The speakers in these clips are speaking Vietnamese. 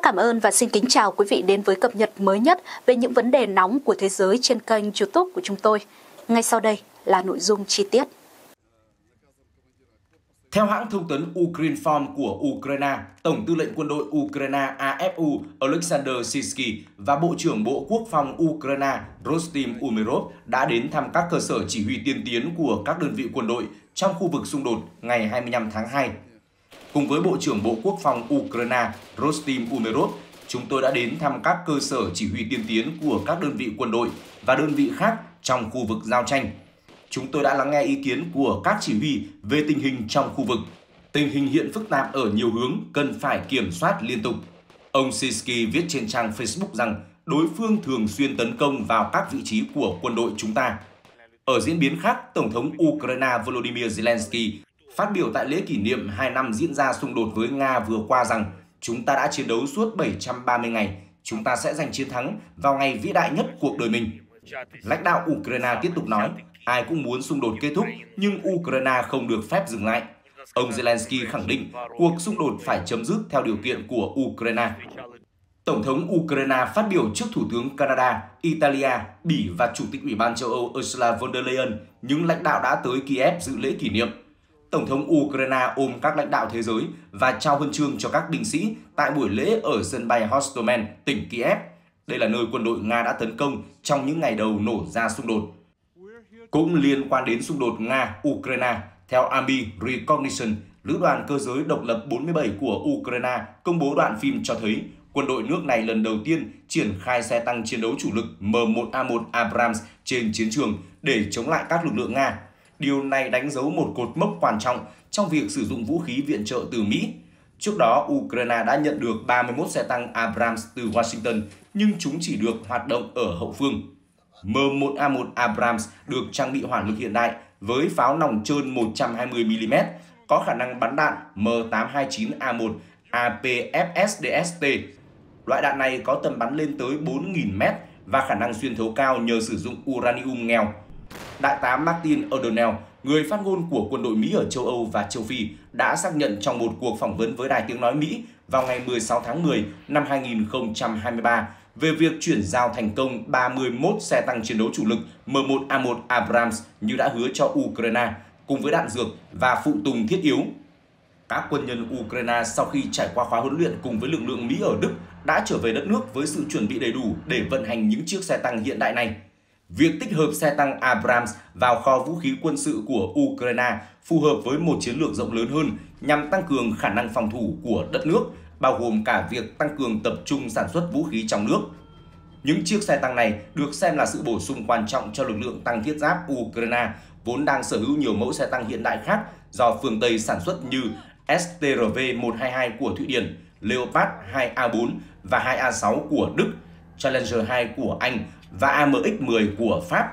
Rất cảm ơn và xin kính chào quý vị đến với cập nhật mới nhất về những vấn đề nóng của thế giới trên kênh YouTube của chúng tôi. Ngay sau đây là nội dung chi tiết. Theo hãng thông tấn Ukrinform của Ukraine, Tổng tư lệnh quân đội Ukraine AFU Alexander Sisky và Bộ trưởng Bộ Quốc phòng Ukraine Rostim Umerov đã đến thăm các cơ sở chỉ huy tiên tiến của các đơn vị quân đội trong khu vực xung đột ngày 25 tháng 2. Cùng với Bộ trưởng Bộ Quốc phòng Ukraine Rostim Umerov, chúng tôi đã đến thăm các cơ sở chỉ huy tiên tiến của các đơn vị quân đội và đơn vị khác trong khu vực giao tranh chúng tôi đã lắng nghe ý kiến của các chỉ huy về tình hình trong khu vực. Tình hình hiện phức tạp ở nhiều hướng, cần phải kiểm soát liên tục. Ông Sisky viết trên trang Facebook rằng đối phương thường xuyên tấn công vào các vị trí của quân đội chúng ta. Ở diễn biến khác, Tổng thống Ukraine Volodymyr Zelensky phát biểu tại lễ kỷ niệm 2 năm diễn ra xung đột với Nga vừa qua rằng chúng ta đã chiến đấu suốt 730 ngày, chúng ta sẽ giành chiến thắng vào ngày vĩ đại nhất cuộc đời mình. Lãnh đạo Ukraine tiếp tục nói, ai cũng muốn xung đột kết thúc, nhưng Ukraine không được phép dừng lại. Ông Zelensky khẳng định cuộc xung đột phải chấm dứt theo điều kiện của Ukraine. Tổng thống Ukraine phát biểu trước Thủ tướng Canada, Italia, Bỉ và Chủ tịch Ủy ban châu Âu Ursula von der Leyen, những lãnh đạo đã tới Kiev dự lễ kỷ niệm. Tổng thống Ukraine ôm các lãnh đạo thế giới và trao huân chương cho các binh sĩ tại buổi lễ ở sân bay Hostomel, tỉnh Kiev. Đây là nơi quân đội Nga đã tấn công trong những ngày đầu nổ ra xung đột. Cũng liên quan đến xung đột Nga-Ukraine, theo Army Recognition, Lữ đoàn cơ giới độc lập 47 của Ukraine công bố đoạn phim cho thấy quân đội nước này lần đầu tiên triển khai xe tăng chiến đấu chủ lực M1A1 Abrams trên chiến trường để chống lại các lực lượng Nga. Điều này đánh dấu một cột mốc quan trọng trong việc sử dụng vũ khí viện trợ từ Mỹ. Trước đó, Ukraine đã nhận được 31 xe tăng Abrams từ Washington, nhưng chúng chỉ được hoạt động ở hậu phương. M1A1 Abrams được trang bị hỏa lực hiện đại với pháo nòng trơn 120mm, có khả năng bắn đạn M829A1 APFSDST. Loại đạn này có tầm bắn lên tới 4.000m và khả năng xuyên thấu cao nhờ sử dụng uranium nghèo. Đại tá Martin O'Donnell, người phát ngôn của quân đội Mỹ ở châu Âu và châu Phi, đã xác nhận trong một cuộc phỏng vấn với Đài Tiếng Nói Mỹ vào ngày 16 tháng 10 năm 2023 về việc chuyển giao thành công 31 xe tăng chiến đấu chủ lực M1A1 Abrams như đã hứa cho Ukraine, cùng với đạn dược và phụ tùng thiết yếu. Các quân nhân Ukraine sau khi trải qua khóa huấn luyện cùng với lực lượng Mỹ ở Đức đã trở về đất nước với sự chuẩn bị đầy đủ để vận hành những chiếc xe tăng hiện đại này. Việc tích hợp xe tăng Abrams vào kho vũ khí quân sự của Ukraine phù hợp với một chiến lược rộng lớn hơn nhằm tăng cường khả năng phòng thủ của đất nước bao gồm cả việc tăng cường tập trung sản xuất vũ khí trong nước. Những chiếc xe tăng này được xem là sự bổ sung quan trọng cho lực lượng tăng thiết giáp Ukraine, vốn đang sở hữu nhiều mẫu xe tăng hiện đại khác do phương Tây sản xuất như STRV-122 của Thụy Điển, Leopard 2A4 và 2A6 của Đức, Challenger 2 của Anh và AMX-10 của Pháp.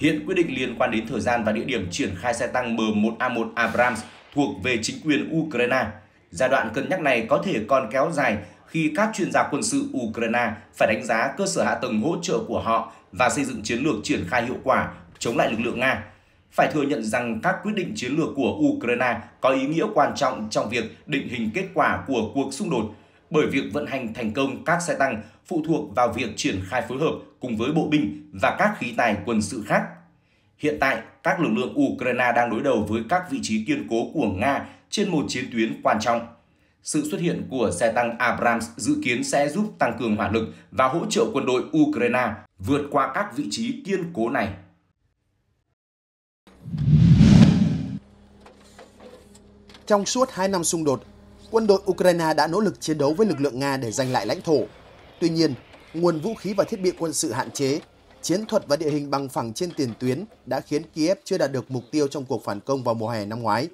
Hiện quyết định liên quan đến thời gian và địa điểm triển khai xe tăng M1A1 Abrams thuộc về chính quyền Ukraine Giai đoạn cân nhắc này có thể còn kéo dài khi các chuyên gia quân sự Ukraine phải đánh giá cơ sở hạ tầng hỗ trợ của họ và xây dựng chiến lược triển khai hiệu quả chống lại lực lượng Nga. Phải thừa nhận rằng các quyết định chiến lược của Ukraine có ý nghĩa quan trọng trong việc định hình kết quả của cuộc xung đột, bởi việc vận hành thành công các xe tăng phụ thuộc vào việc triển khai phối hợp cùng với bộ binh và các khí tài quân sự khác. Hiện tại, các lực lượng Ukraine đang đối đầu với các vị trí kiên cố của Nga trên một chiến tuyến quan trọng. Sự xuất hiện của xe tăng Abrams dự kiến sẽ giúp tăng cường hỏa lực và hỗ trợ quân đội Ukraine vượt qua các vị trí kiên cố này. Trong suốt 2 năm xung đột, quân đội Ukraine đã nỗ lực chiến đấu với lực lượng Nga để giành lại lãnh thổ. Tuy nhiên, nguồn vũ khí và thiết bị quân sự hạn chế, chiến thuật và địa hình bằng phẳng trên tiền tuyến đã khiến Kiev chưa đạt được mục tiêu trong cuộc phản công vào mùa hè năm ngoái.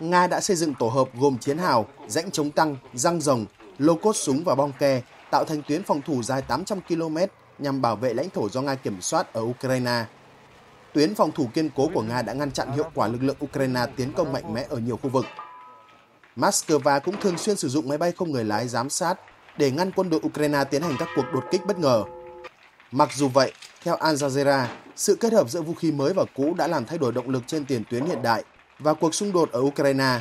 Nga đã xây dựng tổ hợp gồm chiến hào, rãnh chống tăng, răng rồng, lô cốt súng và bong ke, tạo thành tuyến phòng thủ dài 800 km nhằm bảo vệ lãnh thổ do Nga kiểm soát ở Ukraine. Tuyến phòng thủ kiên cố của Nga đã ngăn chặn hiệu quả lực lượng Ukraine tiến công mạnh mẽ ở nhiều khu vực. Moscow cũng thường xuyên sử dụng máy bay không người lái giám sát để ngăn quân đội Ukraine tiến hành các cuộc đột kích bất ngờ. Mặc dù vậy, theo Al Jazeera, sự kết hợp giữa vũ khí mới và cũ đã làm thay đổi động lực trên tiền tuyến hiện đại và cuộc xung đột ở Ukraine.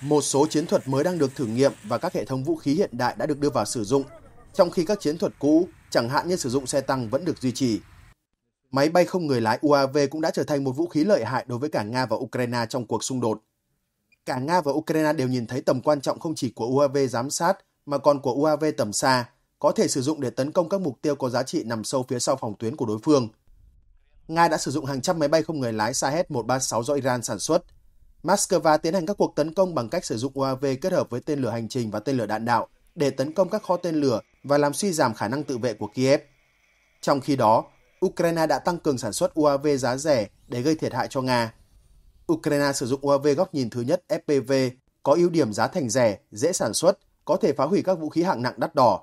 Một số chiến thuật mới đang được thử nghiệm và các hệ thống vũ khí hiện đại đã được đưa vào sử dụng, trong khi các chiến thuật cũ, chẳng hạn như sử dụng xe tăng vẫn được duy trì. Máy bay không người lái UAV cũng đã trở thành một vũ khí lợi hại đối với cả Nga và Ukraine trong cuộc xung đột. Cả Nga và Ukraine đều nhìn thấy tầm quan trọng không chỉ của UAV giám sát mà còn của UAV tầm xa, có thể sử dụng để tấn công các mục tiêu có giá trị nằm sâu phía sau phòng tuyến của đối phương. Nga đã sử dụng hàng trăm máy bay không người lái Shahed-136 do Iran sản xuất. Moscow tiến hành các cuộc tấn công bằng cách sử dụng UAV kết hợp với tên lửa hành trình và tên lửa đạn đạo để tấn công các kho tên lửa và làm suy giảm khả năng tự vệ của Kiev. Trong khi đó, Ukraine đã tăng cường sản xuất UAV giá rẻ để gây thiệt hại cho Nga. Ukraine sử dụng UAV góc nhìn thứ nhất FPV có ưu điểm giá thành rẻ, dễ sản xuất, có thể phá hủy các vũ khí hạng nặng đắt đỏ.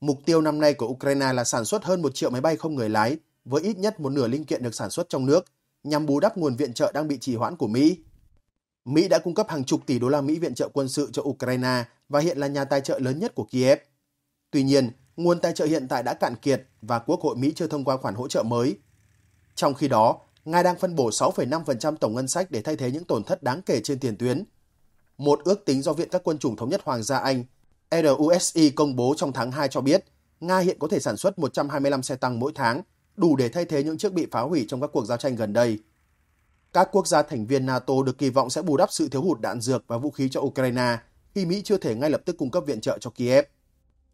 Mục tiêu năm nay của Ukraine là sản xuất hơn một triệu máy bay không người lái, với ít nhất một nửa linh kiện được sản xuất trong nước, nhằm bù đắp nguồn viện trợ đang bị trì hoãn của Mỹ. Mỹ đã cung cấp hàng chục tỷ đô la Mỹ viện trợ quân sự cho Ukraine và hiện là nhà tài trợ lớn nhất của Kiev. Tuy nhiên, nguồn tài trợ hiện tại đã cạn kiệt và Quốc hội Mỹ chưa thông qua khoản hỗ trợ mới. Trong khi đó, Nga đang phân bổ 6,5% tổng ngân sách để thay thế những tổn thất đáng kể trên tiền tuyến. Một ước tính do Viện các quân chủng thống nhất Hoàng gia Anh RUSI công bố trong tháng 2 cho biết, Nga hiện có thể sản xuất 125 xe tăng mỗi tháng, đủ để thay thế những chiếc bị phá hủy trong các cuộc giao tranh gần đây. Các quốc gia thành viên NATO được kỳ vọng sẽ bù đắp sự thiếu hụt đạn dược và vũ khí cho Ukraine khi Mỹ chưa thể ngay lập tức cung cấp viện trợ cho Kiev.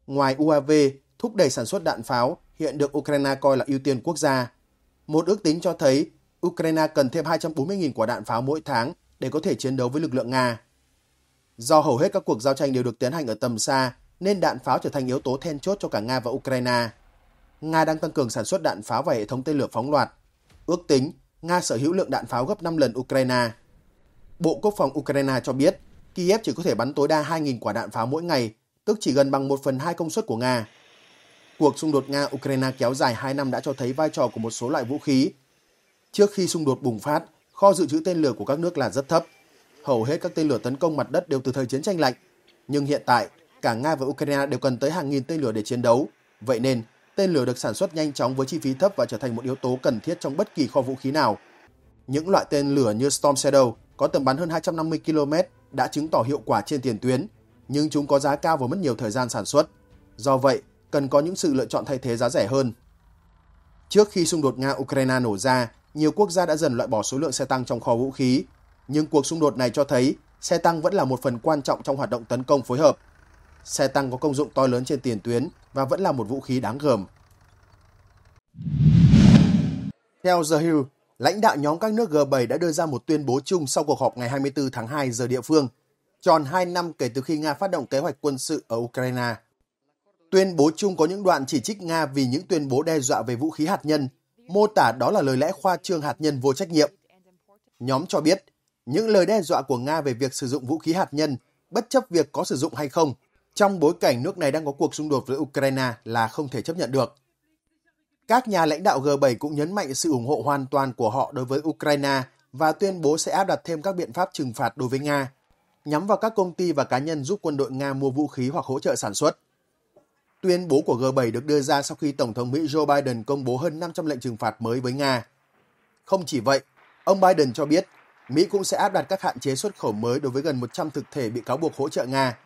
Ngoài UAV, thúc đẩy sản xuất đạn pháo hiện được Ukraine coi là ưu tiên quốc gia. Một ước tính cho thấy Ukraine cần thêm 240.000 quả đạn pháo mỗi tháng để có thể chiến đấu với lực lượng Nga. Do hầu hết các cuộc giao tranh đều được tiến hành ở tầm xa, nên đạn pháo trở thành yếu tố then chốt cho cả Nga và Ukraine. Nga đang tăng cường sản xuất đạn pháo và hệ thống tên lửa phóng loạt. Ước tính, Nga sở hữu lượng đạn pháo gấp 5 lần Ukraine. Bộ Quốc phòng Ukraine cho biết, Kiev chỉ có thể bắn tối đa 2.000 quả đạn pháo mỗi ngày, tức chỉ gần bằng 1 phần 2 công suất của Nga. Cuộc xung đột Nga-Ukraine kéo dài 2 năm đã cho thấy vai trò của một số loại vũ khí. Trước khi xung đột bùng phát, kho dự trữ tên lửa của các nước là rất thấp. Hầu hết các tên lửa tấn công mặt đất đều từ thời chiến tranh lạnh. Nhưng hiện tại, cả Nga và Ukraine đều cần tới hàng nghìn tên lửa để chiến đấu. Vậy nên, tên lửa được sản xuất nhanh chóng với chi phí thấp và trở thành một yếu tố cần thiết trong bất kỳ kho vũ khí nào. Những loại tên lửa như Storm Shadow có tầm bắn hơn 250 km đã chứng tỏ hiệu quả trên tiền tuyến, nhưng chúng có giá cao và mất nhiều thời gian sản xuất. Do vậy, cần có những sự lựa chọn thay thế giá rẻ hơn. Trước khi xung đột Nga-Ukraine nổ ra, nhiều quốc gia đã dần loại bỏ số lượng xe tăng trong kho vũ khí. Nhưng cuộc xung đột này cho thấy xe tăng vẫn là một phần quan trọng trong hoạt động tấn công phối hợp. Xe tăng có công dụng to lớn trên tiền tuyến và vẫn là một vũ khí đáng gờm. Theo The Hill, lãnh đạo nhóm các nước G7 đã đưa ra một tuyên bố chung sau cuộc họp ngày 24 tháng 2 giờ địa phương, tròn 2 năm kể từ khi Nga phát động kế hoạch quân sự ở Ukraine. Tuyên bố chung có những đoạn chỉ trích Nga vì những tuyên bố đe dọa về vũ khí hạt nhân, mô tả đó là lời lẽ khoa trương hạt nhân vô trách nhiệm. Nhóm cho biết, những lời đe dọa của Nga về việc sử dụng vũ khí hạt nhân, bất chấp việc có sử dụng hay không, trong bối cảnh nước này đang có cuộc xung đột với Ukraine là không thể chấp nhận được. Các nhà lãnh đạo G7 cũng nhấn mạnh sự ủng hộ hoàn toàn của họ đối với Ukraine và tuyên bố sẽ áp đặt thêm các biện pháp trừng phạt đối với Nga, nhắm vào các công ty và cá nhân giúp quân đội Nga mua vũ khí hoặc hỗ trợ sản xuất. Tuyên bố của G7 được đưa ra sau khi Tổng thống Mỹ Joe Biden công bố hơn 500 lệnh trừng phạt mới với Nga. Không chỉ vậy, ông Biden cho biết Mỹ cũng sẽ áp đặt các hạn chế xuất khẩu mới đối với gần 100 thực thể bị cáo buộc hỗ trợ Nga,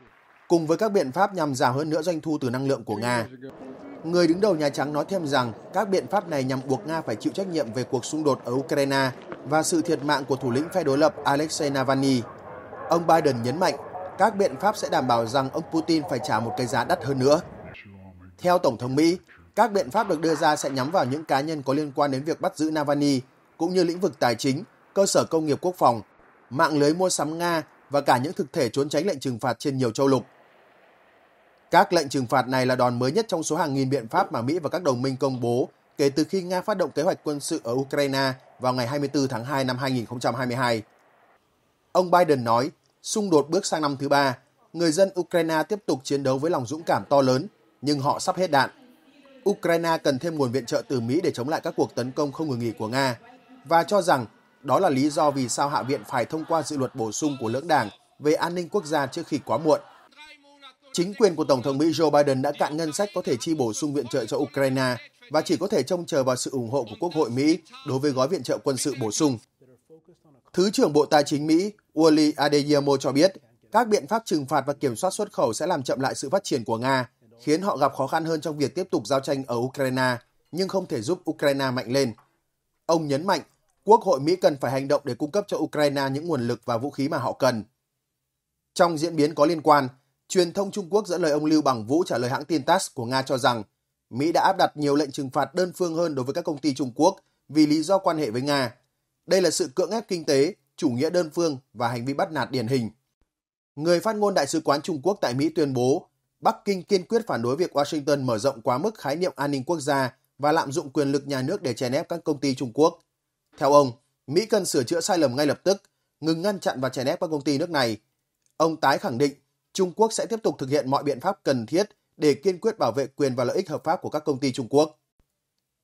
cùng với các biện pháp nhằm giảm hơn nữa doanh thu từ năng lượng của Nga. Người đứng đầu Nhà Trắng nói thêm rằng các biện pháp này nhằm buộc Nga phải chịu trách nhiệm về cuộc xung đột ở Ukraine và sự thiệt mạng của thủ lĩnh phe đối lập Alexei Navalny. Ông Biden nhấn mạnh các biện pháp sẽ đảm bảo rằng ông Putin phải trả một cái giá đắt hơn nữa. Theo Tổng thống Mỹ, các biện pháp được đưa ra sẽ nhắm vào những cá nhân có liên quan đến việc bắt giữ Navalny, cũng như lĩnh vực tài chính, cơ sở công nghiệp quốc phòng, mạng lưới mua sắm Nga và cả những thực thể trốn tránh lệnh trừng phạt trên nhiều châu lục. Các lệnh trừng phạt này là đòn mới nhất trong số hàng nghìn biện pháp mà Mỹ và các đồng minh công bố kể từ khi Nga phát động kế hoạch quân sự ở Ukraine vào ngày 24 tháng 2 năm 2022. Ông Biden nói, xung đột bước sang năm thứ ba, người dân Ukraine tiếp tục chiến đấu với lòng dũng cảm to lớn, nhưng họ sắp hết đạn. Ukraine cần thêm nguồn viện trợ từ Mỹ để chống lại các cuộc tấn công không ngừng nghỉ của Nga và cho rằng đó là lý do vì sao Hạ viện phải thông qua dự luật bổ sung của lưỡng đảng về an ninh quốc gia trước khi quá muộn. Chính quyền của Tổng thống Mỹ Joe Biden đã cạn ngân sách có thể chi bổ sung viện trợ cho Ukraine và chỉ có thể trông chờ vào sự ủng hộ của Quốc hội Mỹ đối với gói viện trợ quân sự bổ sung. Thứ trưởng Bộ Tài chính Mỹ Wally Adeyemo cho biết các biện pháp trừng phạt và kiểm soát xuất khẩu sẽ làm chậm lại sự phát triển của Nga, khiến họ gặp khó khăn hơn trong việc tiếp tục giao tranh ở Ukraine, nhưng không thể giúp Ukraine mạnh lên. Ông nhấn mạnh, Quốc hội Mỹ cần phải hành động để cung cấp cho Ukraine những nguồn lực và vũ khí mà họ cần. Trong diễn biến có liên quan, truyền thông Trung Quốc dẫn lời ông Lưu Bằng Vũ trả lời hãng tin TASS của Nga cho rằng Mỹ đã áp đặt nhiều lệnh trừng phạt đơn phương hơn đối với các công ty Trung Quốc vì lý do quan hệ với Nga. Đây là sự cưỡng ép kinh tế, chủ nghĩa đơn phương và hành vi bắt nạt điển hình. Người phát ngôn Đại sứ quán Trung Quốc tại Mỹ tuyên bố Bắc Kinh kiên quyết phản đối việc Washington mở rộng quá mức khái niệm an ninh quốc gia và lạm dụng quyền lực nhà nước để chèn ép các công ty Trung Quốc. Theo ông, Mỹ cần sửa chữa sai lầm ngay lập tức, ngừng ngăn chặn và chèn ép các công ty nước này. Ông tái khẳng định Trung Quốc sẽ tiếp tục thực hiện mọi biện pháp cần thiết để kiên quyết bảo vệ quyền và lợi ích hợp pháp của các công ty Trung Quốc.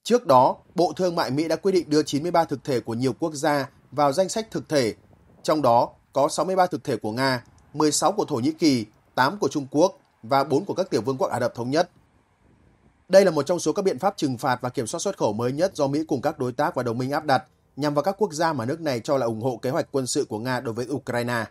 Trước đó, Bộ Thương mại Mỹ đã quyết định đưa 93 thực thể của nhiều quốc gia vào danh sách thực thể, trong đó có 63 thực thể của Nga, 16 của Thổ Nhĩ Kỳ, 8 của Trung Quốc và 4 của các tiểu vương quốc Ả Rập Thống Nhất. Đây là một trong số các biện pháp trừng phạt và kiểm soát xuất khẩu mới nhất do Mỹ cùng các đối tác và đồng minh áp đặt nhằm vào các quốc gia mà nước này cho là ủng hộ kế hoạch quân sự của Nga đối với Ukraine.